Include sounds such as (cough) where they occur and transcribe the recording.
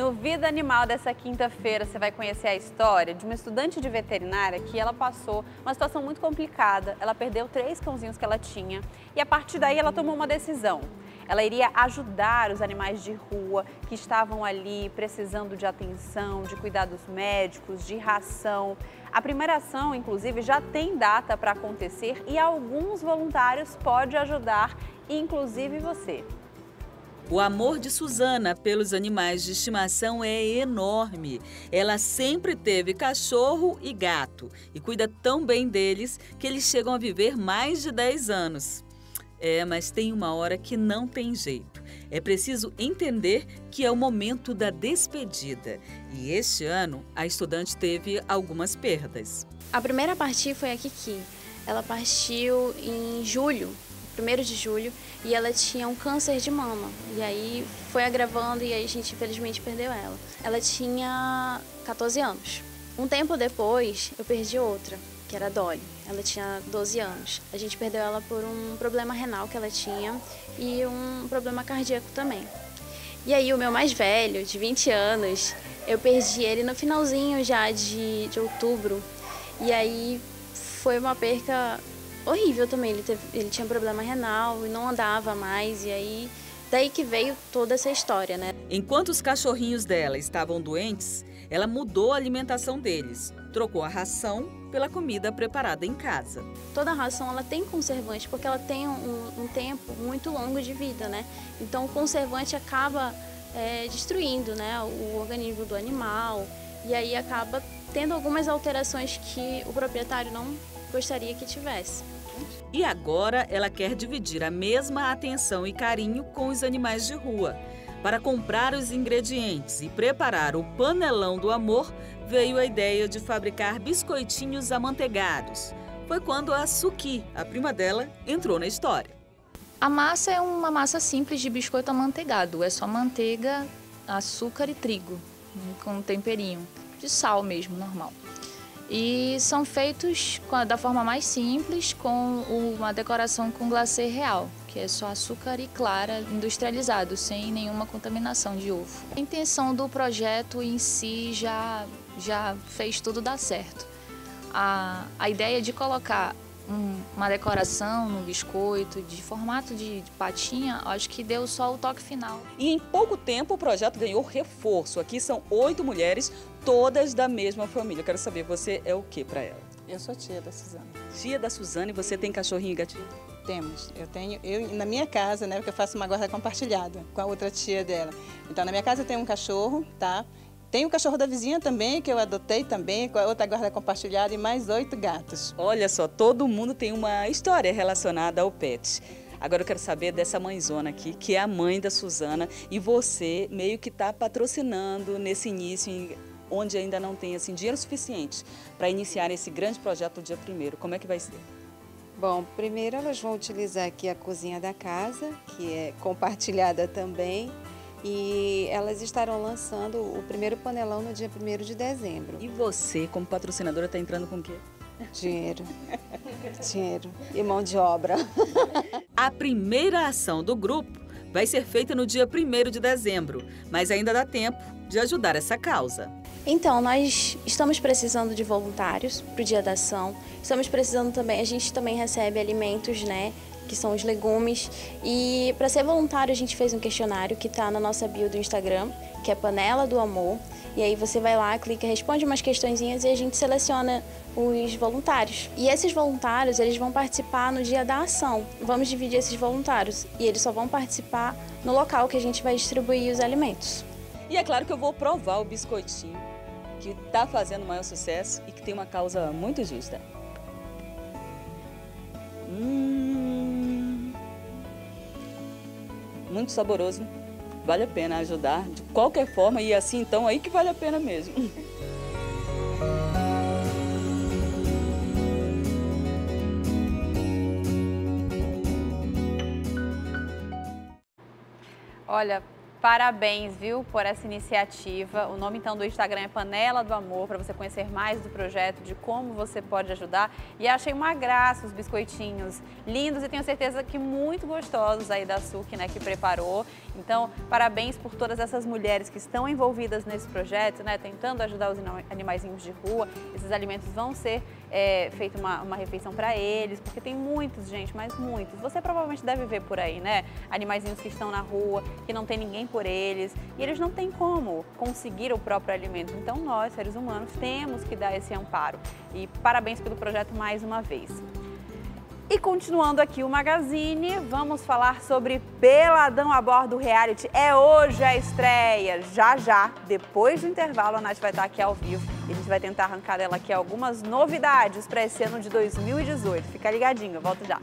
No Vida Animal dessa quinta-feira, você vai conhecer a história de uma estudante de veterinária que ela passou uma situação muito complicada. Ela perdeu três cãozinhos que ela tinha e a partir daí ela tomou uma decisão. Ela iria ajudar os animais de rua que estavam ali precisando de atenção, de cuidados médicos, de ração. A primeira ação, inclusive, já tem data para acontecer e alguns voluntários podem ajudar, inclusive você. O amor de Suzana pelos animais de estimação é enorme. Ela sempre teve cachorro e gato e cuida tão bem deles que eles chegam a viver mais de 10 anos. É, mas tem uma hora que não tem jeito. É preciso entender que é o momento da despedida. E este ano, a estudante teve algumas perdas. A primeira partir foi a Kiki. Ela partiu em julho 1 de julho, e ela tinha um câncer de mama. E aí foi agravando e aí a gente infelizmente perdeu ela. Ela tinha 14 anos. Um tempo depois, eu perdi outra, que era a Dolly. Ela tinha 12 anos. A gente perdeu ela por um problema renal que ela tinha e um problema cardíaco também. E aí o meu mais velho, de 20 anos, eu perdi ele no finalzinho já de, de outubro. E aí foi uma perca horrível também. Ele, teve, ele tinha problema renal e não andava mais. E aí, daí que veio toda essa história, né? Enquanto os cachorrinhos dela estavam doentes, ela mudou a alimentação deles. Trocou a ração pela comida preparada em casa. Toda ração ela tem conservante porque ela tem um, um tempo muito longo de vida, né? Então o conservante acaba é, destruindo, né, o organismo do animal e aí acaba tendo algumas alterações que o proprietário não gostaria que tivesse. E agora ela quer dividir a mesma atenção e carinho com os animais de rua. Para comprar os ingredientes e preparar o panelão do amor, veio a ideia de fabricar biscoitinhos amanteigados. Foi quando a Suki, a prima dela, entrou na história. A massa é uma massa simples de biscoito amanteigado. É só manteiga, açúcar e trigo, com um temperinho. De sal mesmo, normal. E são feitos da forma mais simples, com uma decoração com glacê real, que é só açúcar e clara industrializado, sem nenhuma contaminação de ovo. A intenção do projeto em si já, já fez tudo dar certo. A, a ideia de colocar um, uma decoração no biscoito de formato de, de, patinha, acho que deu só o toque final. E em pouco tempo o projeto ganhou reforço. Aqui são oito mulheres, todas da mesma família. Eu quero saber, você é o que para ela? Eu sou tia da Suzana. Tia da Suzana e você tem cachorrinho e gatinho? Temos. Eu tenho, eu na minha casa, né, porque eu faço uma guarda compartilhada com a outra tia dela. Então na minha casa tem um cachorro, tá? Tem o cachorro da vizinha também, que eu adotei também, com a outra guarda compartilhada e mais oito gatos. Olha só, todo mundo tem uma história relacionada ao pet. Agora eu quero saber dessa mãezona aqui, que é a mãe da Suzana, e você meio que está patrocinando nesse início, onde ainda não tem assim, dinheiro suficiente para iniciar esse grande projeto do dia primeiro. Como é que vai ser? Bom, primeiro elas vão utilizar aqui a cozinha da casa, que é compartilhada também, e elas estarão lançando o primeiro panelão no dia 1 de dezembro. E você, como patrocinadora, está entrando com o quê? Dinheiro. (laughs) Dinheiro e mão de obra. (laughs) A primeira ação do grupo vai ser feita no dia 1 de dezembro, mas ainda dá tempo de ajudar essa causa. Então, nós estamos precisando de voluntários para o dia da ação. Estamos precisando também, a gente também recebe alimentos, né? Que são os legumes. E para ser voluntário, a gente fez um questionário que está na nossa bio do Instagram, que é Panela do Amor. E aí você vai lá, clica, responde umas questõezinhas e a gente seleciona os voluntários. E esses voluntários, eles vão participar no dia da ação. Vamos dividir esses voluntários e eles só vão participar no local que a gente vai distribuir os alimentos. E é claro que eu vou provar o biscoitinho, que está fazendo maior sucesso e que tem uma causa muito justa. Hum, muito saboroso. Vale a pena ajudar de qualquer forma e assim então aí que vale a pena mesmo. Olha, Parabéns, viu, por essa iniciativa. O nome então do Instagram é Panela do Amor, para você conhecer mais do projeto, de como você pode ajudar. E achei uma graça os biscoitinhos lindos e tenho certeza que muito gostosos aí da Suki, né, que preparou. Então, parabéns por todas essas mulheres que estão envolvidas nesse projeto, né, tentando ajudar os animaizinhos de rua. Esses alimentos vão ser é, feito uma, uma refeição para eles, porque tem muitos, gente, mas muitos. Você provavelmente deve ver por aí, né? Animaizinhos que estão na rua, que não tem ninguém por eles, e eles não têm como conseguir o próprio alimento. Então nós, seres humanos, temos que dar esse amparo. E parabéns pelo projeto mais uma vez. E continuando aqui o Magazine, vamos falar sobre Peladão a bordo reality. É hoje a estreia, já já, depois do intervalo, a Nath vai estar aqui ao vivo e a gente vai tentar arrancar dela aqui algumas novidades para esse ano de 2018. Fica ligadinho, eu volto já.